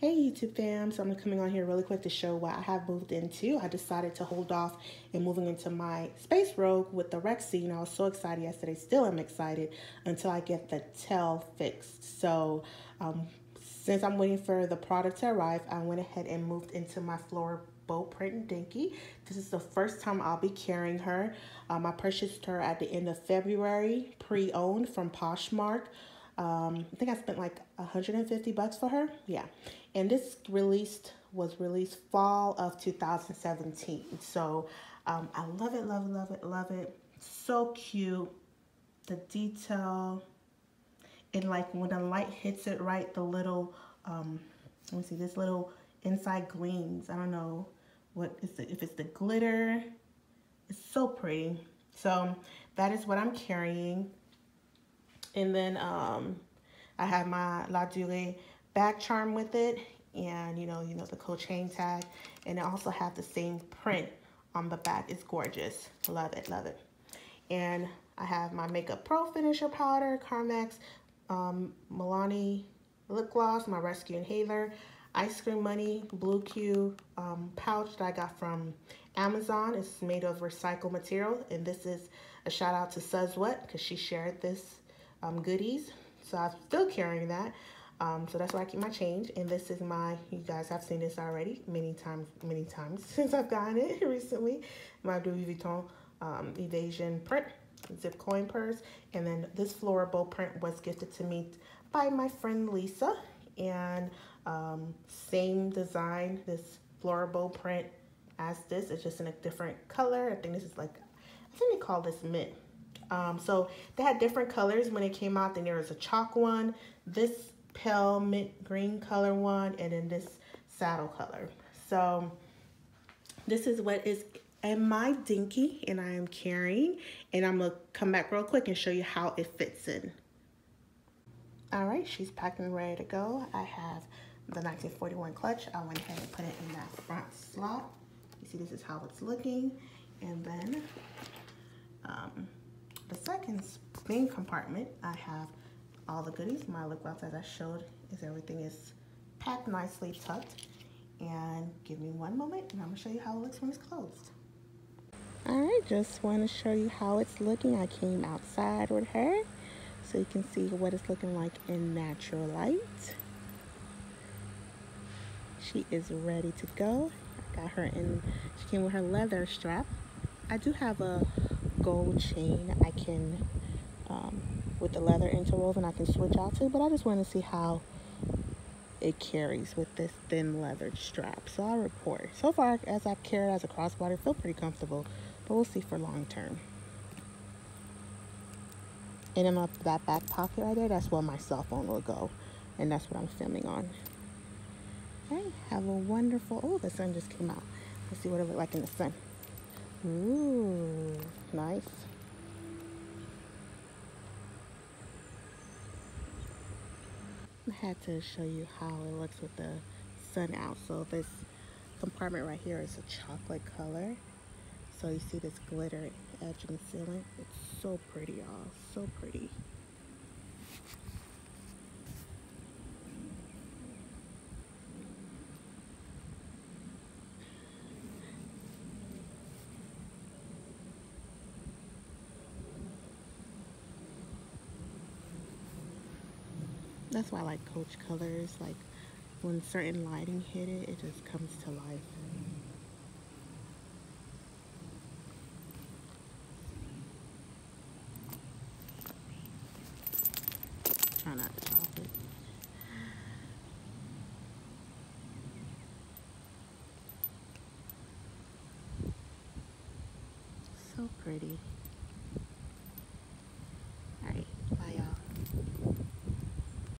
Hey YouTube fam, so I'm coming on here really quick to show what I have moved into. I decided to hold off in moving into my space rogue with the Rexine. I was so excited yesterday, still am excited until I get the tail fixed. So um, since I'm waiting for the product to arrive, I went ahead and moved into my floral bow print dinky. This is the first time I'll be carrying her. Um, I purchased her at the end of February, pre-owned from Poshmark. Um, I think I spent like 150 bucks for her. Yeah. And this released was released fall of 2017. So um, I love it, love it, love it, love it. So cute. The detail. And like when the light hits it right, the little, um, let me see, this little inside gleams. I don't know what is it, if it's the glitter. It's so pretty. So that is what I'm carrying. And then um, I have my Ladurée back charm with it. And, you know, you know the co-chain tag. And I also have the same print on the back. It's gorgeous. Love it, love it. And I have my Makeup Pro Finisher Powder, Carmex, um, Milani Lip Gloss, my Rescue Inhaler, Ice Cream Money Blue Q um, pouch that I got from Amazon. It's made of recycled material. And this is a shout out to Suzwet because she shared this um, goodies. So I'm still carrying that. Um, so that's why I keep my change. And this is my, you guys have seen this already many times, many times since I've gotten it recently. My Louis Vuitton um, Evasion print, zip coin purse. And then this floral print was gifted to me by my friend Lisa. And um, same design, this floral bow print as this. It's just in a different color. I think this is like, I think they call this mint. Um, so they had different colors when it came out. Then there was a chalk one, this pale mint green color one, and then this saddle color. So this is what is in my dinky and I am carrying. And I'm to come back real quick and show you how it fits in. All right, she's packed and ready to go. I have the 1941 clutch. I went ahead and put it in that front slot. You see this is how it's looking. And then main compartment, I have all the goodies. My lip gloss, as I showed, is everything is packed nicely tucked. And give me one moment and I'm gonna show you how it looks when it's closed. All right, just want to show you how it's looking. I came outside with her so you can see what it's looking like in natural light. She is ready to go. I got her in, she came with her leather strap. I do have a gold chain I can, um, with the leather interwoven, I can switch out to, but I just want to see how it carries with this thin leather strap. So I'll report. So far, as I've carried as a crossbody, feel pretty comfortable, but we'll see for long term. And in that back pocket right there, that's where my cell phone will go. And that's what I'm filming on. Okay, have a wonderful, oh, the sun just came out. Let's see what it looks like in the sun. Ooh, nice. Had to show you how it looks with the sun out. So this compartment right here is a chocolate color. So you see this glitter edge and sealing. It's so pretty, y'all. So pretty. That's why I like Coach colors. Like when certain lighting hit it, it just comes to life. Try not to drop it. So pretty.